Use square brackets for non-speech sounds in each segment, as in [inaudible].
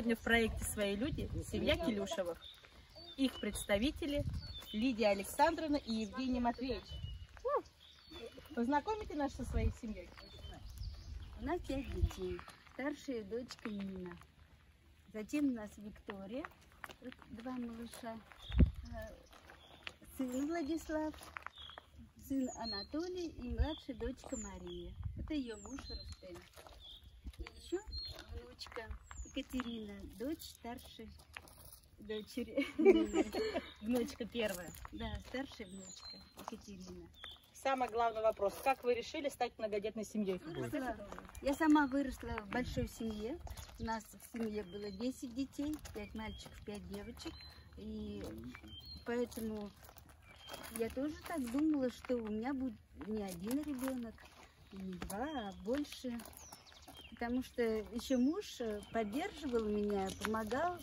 сегодня в проекте «Свои люди» семья Килюшевых. Их представители Лидия Александровна и Евгений Матвеевич. Познакомите нас со своей семьей. У нас пять детей. Старшая дочка Нина. Затем у нас Виктория, два малыша. Э, Сын Владислав, сын Анатолий и младшая дочка Мария. Это ее муж Рустем. Еще внучка Екатерина, дочь старшей дочери. [laughs] Внучка первая. Да, старшая внучка Екатерина. Самый главный вопрос. Как вы решили стать многодетной семьей? Выросла. Я сама выросла в большой семье. У нас в семье было 10 детей, 5 мальчиков, 5 девочек. И поэтому я тоже так думала, что у меня будет не один ребенок, не два, а больше. Потому что еще муж э, поддерживал меня, помогал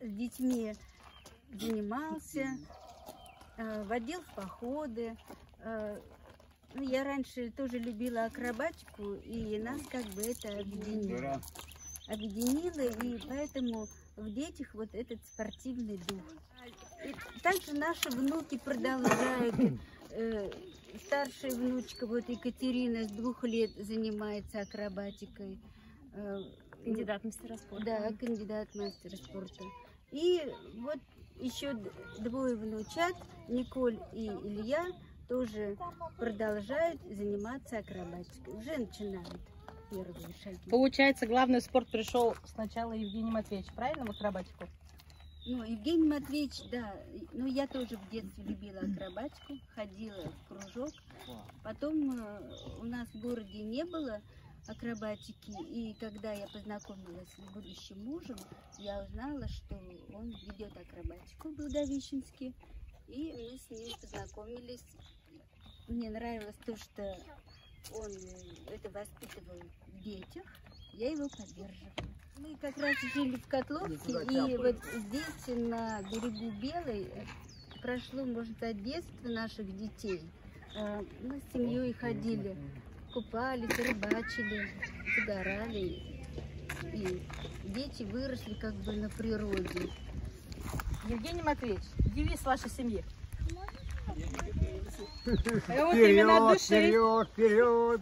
с детьми, занимался, э, водил в походы. Э, ну, я раньше тоже любила акробатику, и нас как бы это объединило. Объединило, и поэтому в детях вот этот спортивный дух. И также наши внуки продолжают. Старшая внучка, вот Екатерина, с двух лет занимается акробатикой. Э, Кандидат мастера спорта. да, кандидат мастера спорта. И вот еще двое внучат, Николь и Илья, тоже продолжают заниматься акробатикой. Уже начинают первые шаги. Получается, главный спорт пришел сначала Евгений Матвеевич, правильно, в акробатику? Ну, Евгений Матвеевич, да, ну я тоже в детстве любила акробатику, ходила в кружок. Потом э, у нас в городе не было акробатики, и когда я познакомилась с будущим мужем, я узнала, что он ведет акробатику в Благовещенске, и мы с ним познакомились. Мне нравилось то, что он это воспитывал в детях, я его поддерживала. Мы как раз жили в Котловке, и вот здесь, на берегу Белой, прошло, может, от детства наших детей. Э, Мы с семьей ходили, купались, рыбачили, загорали. И дети выросли как бы на природе. Евгений Матвеевич, девиз вашей семьи. Вперед, вперед, вперед.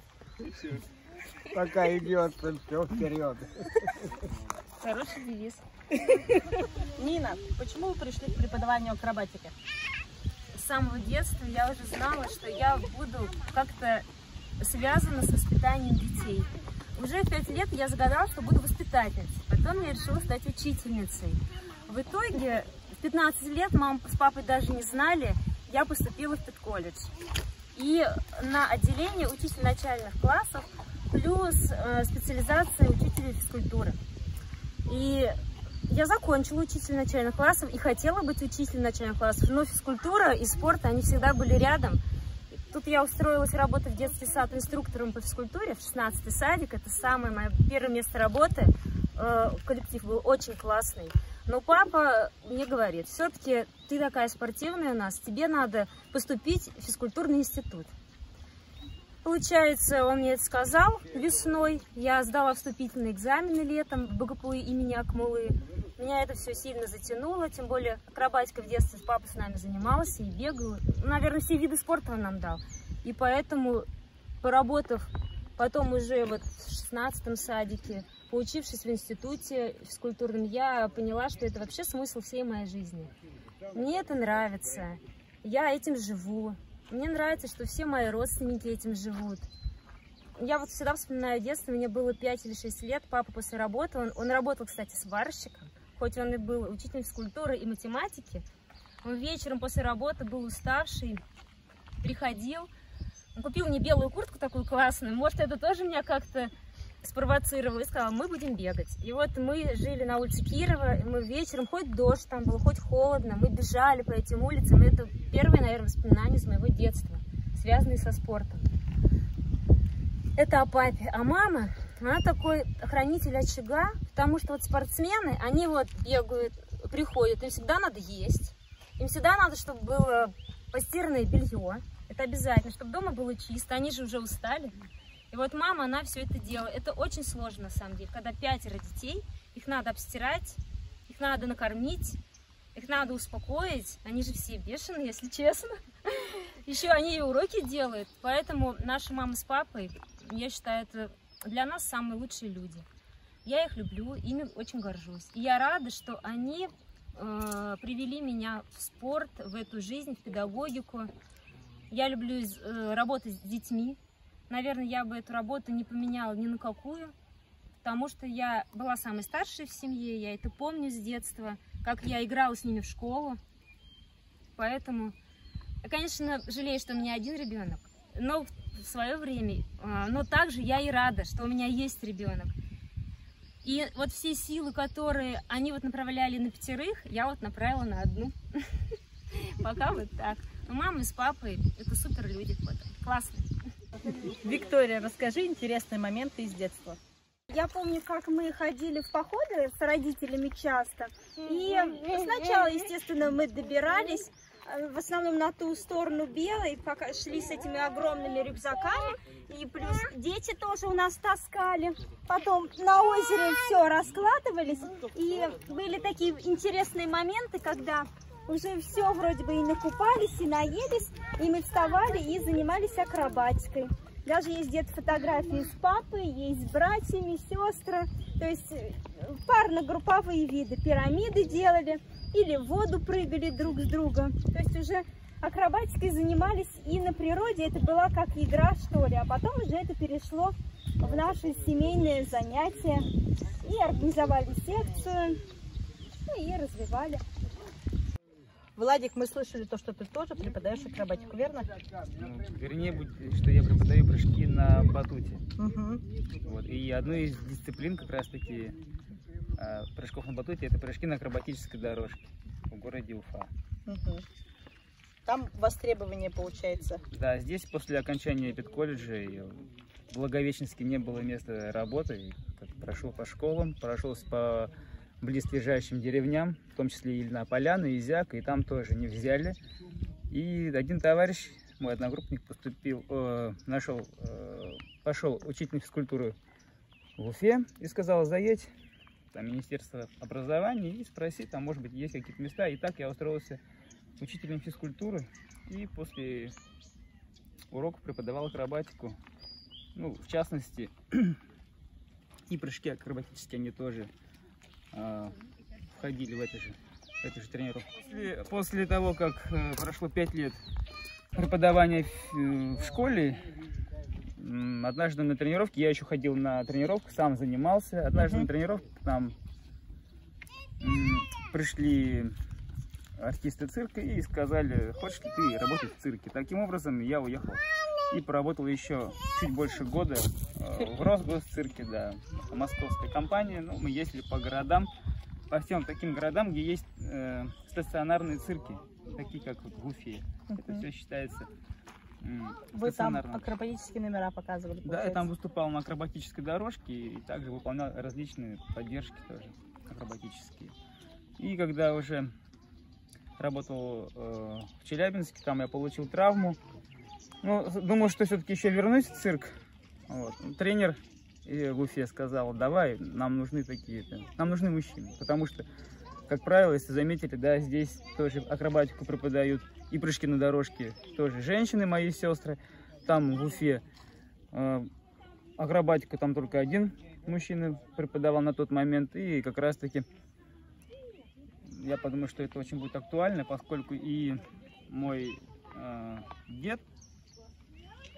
Пока идет, все вперед. Хороший девиз. Нина, почему вы пришли к преподаванию акробатики? с самого детства я уже знала, что я буду как-то связана с воспитанием детей. Уже в пять лет я загадала, что буду воспитательницей. Потом я решила стать учительницей. В итоге в 15 лет мама с папой даже не знали, я поступила в педколледж. И на отделение учитель начальных классов плюс э, специализация учителя физкультуры. И я закончила учитель начальных классов и хотела быть учителем начальных классов, но физкультура и спорт, они всегда были рядом. Тут я устроилась работать в детский сад инструктором по физкультуре в 16-й садик. Это самое мое первое место работы. Э, Коллектив был очень классный. Но папа мне говорит, все-таки ты такая спортивная у нас, тебе надо поступить в физкультурный институт. Получается, он мне это сказал весной. Я сдала вступительные экзамены летом в БГПУ имени Акмулы. Меня это все сильно затянуло, тем более акробатика в детстве с папой с нами занимался и бегал. Ну, Наверное, все виды спорта он нам дал. И поэтому, поработав потом уже вот в 16 садике, поучившись в институте физкультурном, я поняла, что это вообще смысл всей моей жизни. Мне это нравится, я этим живу. Мне нравится, что все мои родственники этим живут. Я вот всегда вспоминаю детство, мне было 5 или 6 лет, папа после работы, он, он работал, кстати, сварщиком, хоть он и был учителем физкультуры и математики, он вечером после работы был уставший, приходил, он купил мне белую куртку такую классную, может, это тоже меня как-то спровоцировало и сказал, мы будем бегать. И вот мы жили на улице Кирова, и мы вечером, хоть дождь там было, хоть холодно, мы бежали по этим улицам. Это первые, наверное, воспоминания из моего детства, связанные со спортом. Это о папе. А мама, она такой хранитель очага, потому что вот спортсмены, они вот бегают, приходят, им всегда надо есть, им всегда надо, чтобы было постиранное белье, это обязательно, чтобы дома было чисто, они же уже устали. И вот мама, она все это делала. Это очень сложно, на самом деле, когда пятеро детей, их надо обстирать, их надо накормить, их надо успокоить. Они же все бешеные, если [laughs] честно. Еще они и уроки делают. Поэтому наши мама с папой, я считаю, это для нас самые лучшие люди. Я их люблю, ими очень горжусь. И я рада, что они э, привели меня в спорт, в эту жизнь, в педагогику. Я люблю э, работать с детьми. Наверное, я бы эту работу не поменяла ни на какую, потому что я была самой старшей в семье, я это помню с детства, как я играла с ними в школу. Поэтому я, конечно, жалею, что у меня один ребенок, но в свое время, э, но также я и рада, что у меня есть ребенок. И вот все силы, которые они вот направляли на пятерых, я вот направила на одну. [laughs] Пока вот так. Но мама с папой это супер люди. Вот, классные. Виктория, расскажи интересные моменты из детства. Я помню, как мы ходили в походы с родителями часто. И сначала, естественно, мы добирались э, в основном на ту сторону белой, пока шли с этими огромными рюкзаками. И плюс дети тоже у нас таскали. Потом на озере все раскладывались. И были такие интересные моменты, когда уже все вроде бы и накупались, и наелись. И мы вставали и занимались акробатикой. Даже есть где-то фотографии с папой, есть с братьями, сестры. То есть э, парно-групповые виды. Пирамиды делали или в воду прыгали друг с другом. То есть уже акробатикой занимались и на природе. Это была как игра, что ли. А потом уже это перешло в наши семейные занятия. И организовали секцию, ну и развивали. Владик, мы слышали то, что ты тоже преподаешь акробатику, верно? Ну, вернее, что я преподаю прыжки на батуте. Угу. Вот. И одну из дисциплин как раз таки э, прыжков на батуте это прыжки на акробатической дорожке в городе Уфа. Угу. Там востребование получается. Да, здесь после окончания педколледжа в Благовещенске не было места работы. Прошел по школам, прошелся по близлежащим деревням, в том числе и на Поляну, Изяк, и там тоже не взяли. И один товарищ, мой одногруппник, поступил, э, нашел, э, пошел учитель физкультуры в Уфе и сказал, заедь там Министерство образования и спроси, там, может быть, есть какие-то места. И так я устроился учителем физкультуры и после уроков преподавал акробатику. Ну, в частности, [clears throat] и прыжки акробатические они тоже э, входили в эту же, в эту же тренировку. После, после того, как э, прошло 5 лет преподавания в, э, в школе, однажды на тренировке, я еще ходил на тренировку, сам занимался, однажды Мгм. на тренировке к нам м, пришли артисты цирка и сказали, хочешь ли ты работать в цирке. Таким образом, я уехал и поработал еще чуть больше года э, в Росгосцирке, да, московской компании. Ну, мы ездили по городам, по всем таким городам, где есть э, стационарные цирки, такие как вот в Уфе. Это все считается Вы там акробатические номера показывали, Да, я получается? там выступал на акробатической дорожке и также выполнял различные поддержки тоже акробатические. И когда уже работал э, в Челябинске, там я получил травму. Ну, думал, что все-таки еще вернусь в цирк. Вот. Ну, Тренер в сказал, давай, нам нужны такие, нам нужны мужчины. Потому что, как правило, если заметили, да, здесь тоже акробатику преподают и прыжки на дорожке тоже женщины, мои сестры. Там в Уфе э, акробатику там только один мужчина преподавал на тот момент. И как раз таки я подумал, что это очень будет актуально, поскольку и мой э, дед,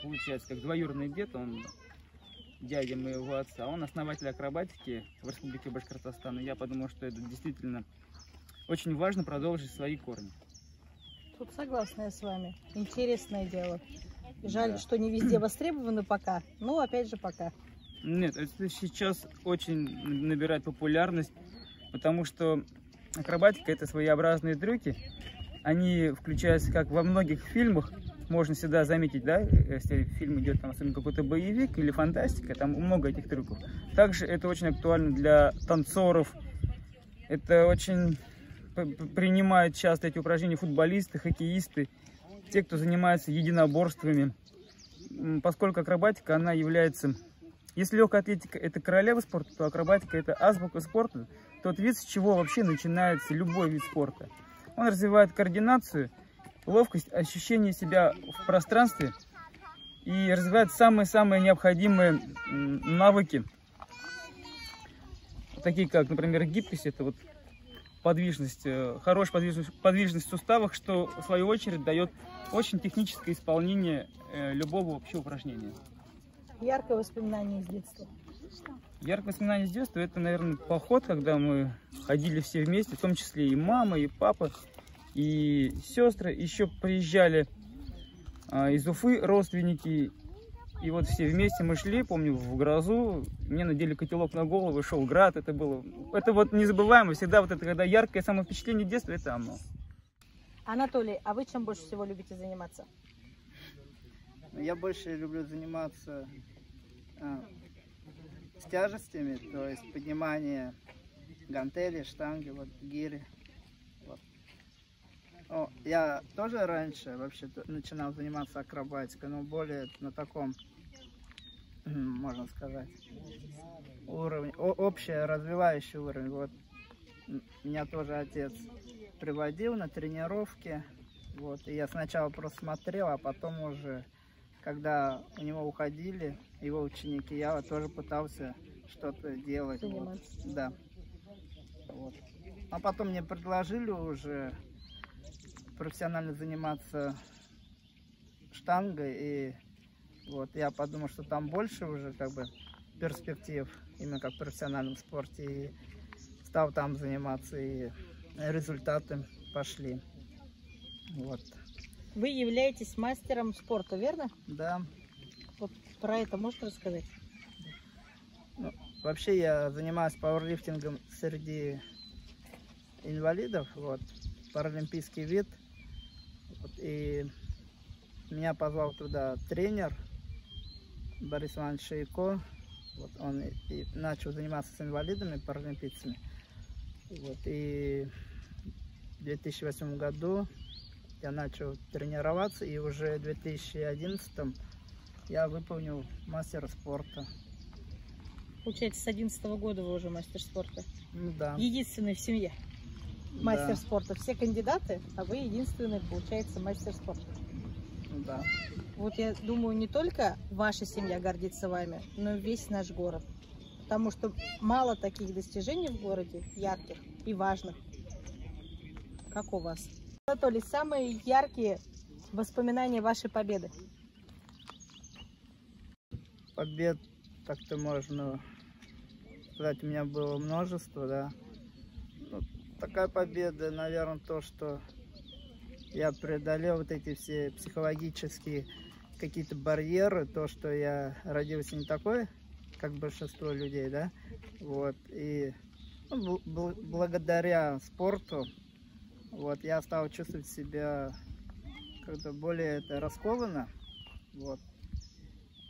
получается, как двоюродный дед, он дядя моего отца, он основатель акробатики в Республике Башкортостан. И я подумал, что это действительно очень важно продолжить свои корни. Тут согласна я с вами. Интересное дело. Жаль, Да. что не везде востребовано пока. Ну, опять же, пока. Нет, это сейчас очень набирает популярность, потому что акробатика это своеобразные трюки. Они включаются как во многих фильмах. Можно всегда заметить, да, если фильм идет там особенно какой-то боевик или фантастика, там много этих трюков. Также это очень актуально для танцоров. Это очень принимают часто эти упражнения футболисты, хоккеисты, те, кто занимается единоборствами. Поскольку акробатика, она является Если легкая атлетика это королева спорта, то акробатика это азбука спорта, тот вид, с чего вообще начинается любой вид спорта. Он развивает координацию, ловкость, ощущение себя в пространстве и развивает самые-самые необходимые навыки. Такие как, например, гибкость, это вот подвижность, э, хорошая подвижность, подвижность в суставах, что в свою очередь дает очень техническое исполнение э, любого вообще упражнения. Яркое воспоминание из детства. Яркое воспоминание с детства это, наверное, поход, когда мы ходили все вместе, в том числе и мама, и папа, и сестры. Еще приезжали а, из Уфы родственники, и вот все вместе мы шли, помню, в грозу, мне надели котелок на голову, шел град, это было, это вот незабываемо, всегда вот это, когда яркое самое впечатление детства, это оно. Анатолий, а вы чем больше всего любите заниматься? Я больше люблю заниматься а, с тяжестями, то есть поднимание гантели, штанги, вот гири. О, я тоже раньше вообще начинал заниматься акробатикой, но более на таком, [clears throat] можно сказать, уровне, общий развивающий уровень. Вот меня тоже отец приводил на тренировки. Вот, и я сначала просто смотрел, а потом уже когда у него уходили его ученики, я тоже пытался что-то делать. Вот. Да. Вот. А потом мне предложили уже профессионально заниматься штангой, и вот я подумал, что там больше уже как бы перспектив именно как в профессиональном спорте, и стал там заниматься, и результаты пошли. Вот. Вы являетесь мастером спорта, верно? Да. Вот про это можете рассказать? Ну, вообще я занимаюсь пауэрлифтингом среди инвалидов, вот, паралимпийский вид. Вот, и меня позвал туда тренер Борис Иванович Шейко. Вот, он и, и начал заниматься с инвалидами, паралимпийцами. Вот, и в 2008 году я начал тренироваться, и уже в 2011 я выполнил мастера спорта. Получается, с 2011 года вы уже мастер спорта? Ну да. Единственный в семье мастер да. спорта. Все кандидаты, а вы единственный, получается, мастер спорта. Да. Вот я думаю, не только ваша семья гордится вами, но и весь наш город. Потому что мало таких достижений в городе, ярких и важных, как у вас. Анатолий, самые яркие воспоминания вашей победы? Побед, так-то можно сказать, у меня было множество, да. Такая победа, наверное, то, что я преодолел вот эти все психологические какие-то барьеры, то, что я родился не такой, как большинство людей, да, вот, и ну, бл благодаря спорту вот, я стал чувствовать себя как-то более это, раскованно. Вот.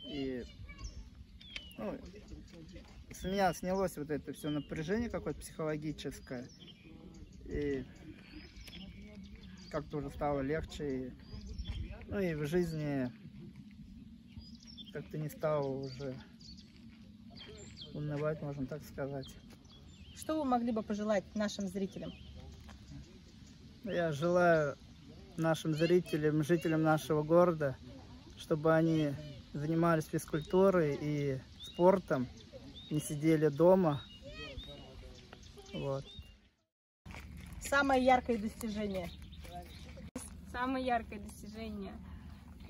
И ну, с меня снялось вот это все напряжение какое-то психологическое. И как-то уже стало легче. И, ну и в жизни как-то не стало уже унывать, можно так сказать. Что вы могли бы пожелать нашим зрителям? Я желаю нашим зрителям, жителям нашего города, чтобы они занимались физкультурой и спортом, не сидели дома. Вот. Самое яркое достижение? Самое яркое достижение –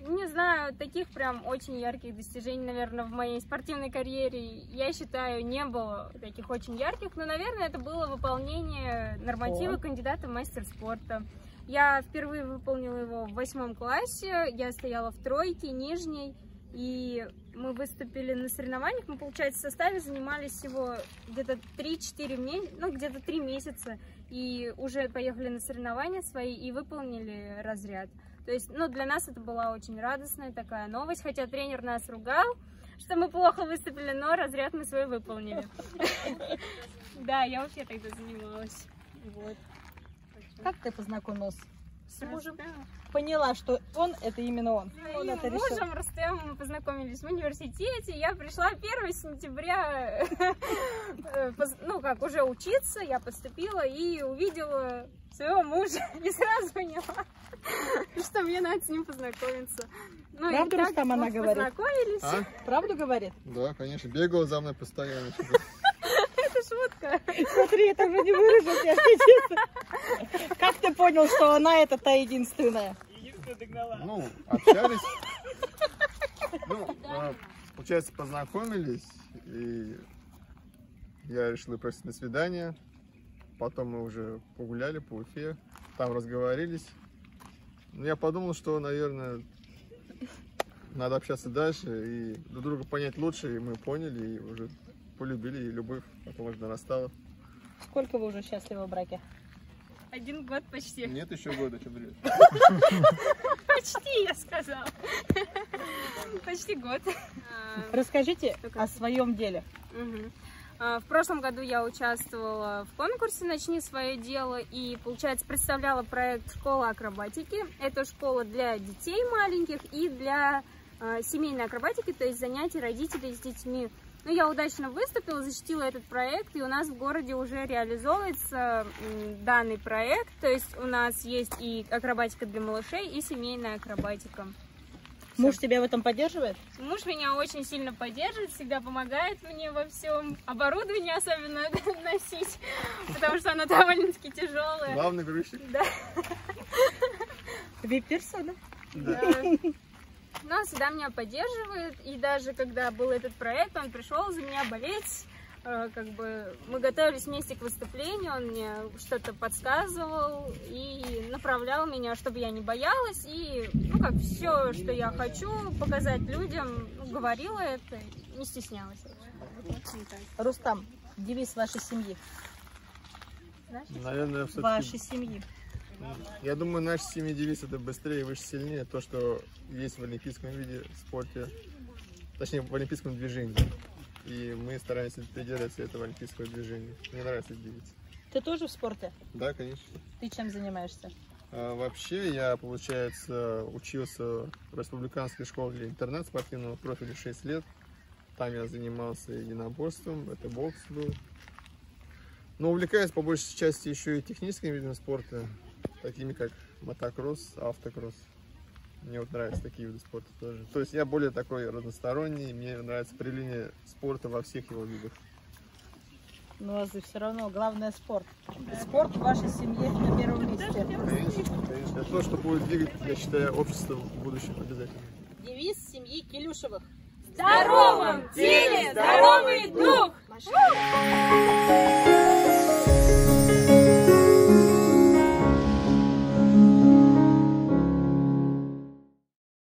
не знаю, таких прям очень ярких достижений, наверное, в моей спортивной карьере, я считаю, не было таких очень ярких, но, наверное, это было выполнение норматива кандидата в мастер спорта. Я впервые выполнила его в восьмом классе, я стояла в тройке, нижней, и мы выступили на соревнованиях, мы, получается, в составе занимались всего где-то 3-4 месяца, ну, где-то 3 месяца, и уже поехали на соревнования свои и выполнили разряд. То есть, ну, для нас это была очень радостная такая новость, хотя тренер нас ругал, что мы плохо выступили, но разряд мы свой выполнили. [laughs] Да, я вообще тогда занималась. Как ты познакомилась с мужем? поняла, что он это именно он. Он И это решил. мужем Рустем мы познакомились в университете. Я пришла 1 сентября, э, [laughs] ну как, уже учиться. Я поступила и увидела своего мужа. [laughs] И сразу поняла, [laughs] что мне надо с ним познакомиться. Ну, Правду, так Рустам, она говорит? Познакомились. А? Правду говорит? Да, конечно, бегал за мной постоянно. Это шутка. Смотри, это же не выражать, я ты понял, что она это та единственная? Единственное догнала. Ну, общались. Ну, а, получается, познакомились, и я решил просить на свидание. Потом мы уже погуляли по Уфе, там разговорились. Ну, я подумал, что, наверное, надо общаться дальше и друг друга понять лучше, и мы поняли, и уже полюбили, и любовь потом уже нарастала. Сколько вы уже счастливы в браке? Один год почти. Нет еще года, что бред. Почти, я сказала. Почти год. Расскажите о своем деле. А, В прошлом году я участвовала в конкурсе «Начни свое дело» и, получается, представляла проект «Школа акробатики». Это школа для детей маленьких и для а, семейной акробатики, то есть занятий родителей с детьми. Ну, я удачно выступила, защитила этот проект, и у нас в городе уже реализовывается данный проект. То есть у нас есть и акробатика для малышей, и семейная акробатика. Муж тебя в этом поддерживает? Муж меня очень сильно поддерживает, всегда помогает мне во всем. Оборудование особенно [laughs] носить, потому что оно довольно-таки тяжелое. Главный грузчик. Да. Вип-персона. да. Но он всегда меня поддерживает, и даже когда был этот проект, он пришел за меня болеть. Э, Как бы мы готовились вместе к выступлению, он мне что-то подсказывал и направлял меня, чтобы я не боялась. И, ну, как все, что я хочу показать людям, ну, говорила это, не стеснялась. Рустам, девиз вашей семьи. Наверное, все-таки Вашей семьи. Я думаю, наш семейный девиз это быстрее, выше, сильнее. То, что есть в олимпийском виде спорте, точнее в олимпийском движении. И мы стараемся придерживаться этого олимпийского движения. Мне нравится этот девиз. Ты тоже в спорте? Да, конечно. Ты чем занимаешься? А вообще, я, получается, учился в республиканской школе интернет спортивного профиля 6 лет. Там я занимался единоборством, это бокс был. Но увлекаюсь по большей части еще и техническими видами спорта, такими как мотокросс, автокросс. Мне вот нравятся такие виды спорта тоже. То есть я более такой разносторонний, мне нравится проявление спорта во всех его видах. Ну, а все равно главное спорт. Спорт в вашей семье на первом месте. Конечно, конечно. Это то, что будет двигать, я считаю, общество в будущем обязательно. Девиз семьи Келюшевых. В здоровом теле здоровый дух!